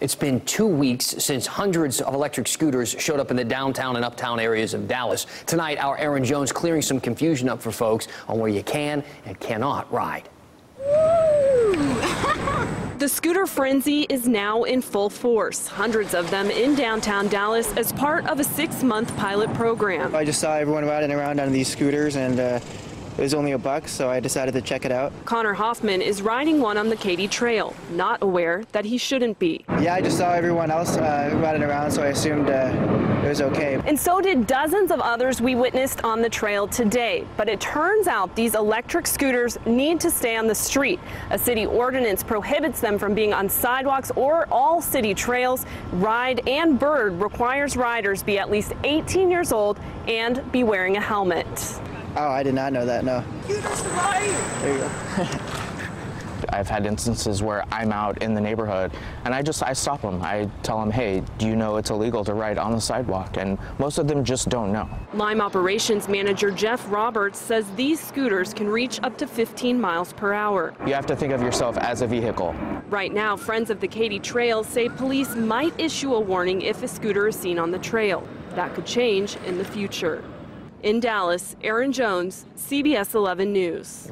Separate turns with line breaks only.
It's been two weeks since hundreds of electric scooters showed up in the downtown and uptown areas of Dallas. Tonight, our Aaron Jones clearing some confusion up for folks on where you can and cannot ride.
The scooter frenzy is now in full force. Hundreds of them in downtown Dallas as part of a six-month pilot program.
I just saw everyone riding around on these scooters and uh, it was only a buck, so I decided to check it out.
Connor Hoffman is riding one on the Katy Trail, not aware that he shouldn't be.
Yeah, I just saw everyone else uh, riding around, so I assumed uh, it was okay.
And so did dozens of others we witnessed on the trail today. But it turns out these electric scooters need to stay on the street. A city ordinance prohibits them from being on sidewalks or all city trails. Ride and Bird requires riders be at least 18 years old and be wearing a helmet.
Oh, I did not know that, no. There you go.
I've had instances where I'm out in the neighborhood and I just I stop them. I tell them, "Hey, do you know it's illegal to ride on the sidewalk?" And most of them just don't know.
Lime operations manager Jeff Roberts says these scooters can reach up to 15 miles per hour.
You have to think of yourself as a vehicle.
Right now, friends of the Katy Trail say police might issue a warning if a scooter is seen on the trail. That could change in the future. In Dallas, Aaron Jones, CBS 11 News.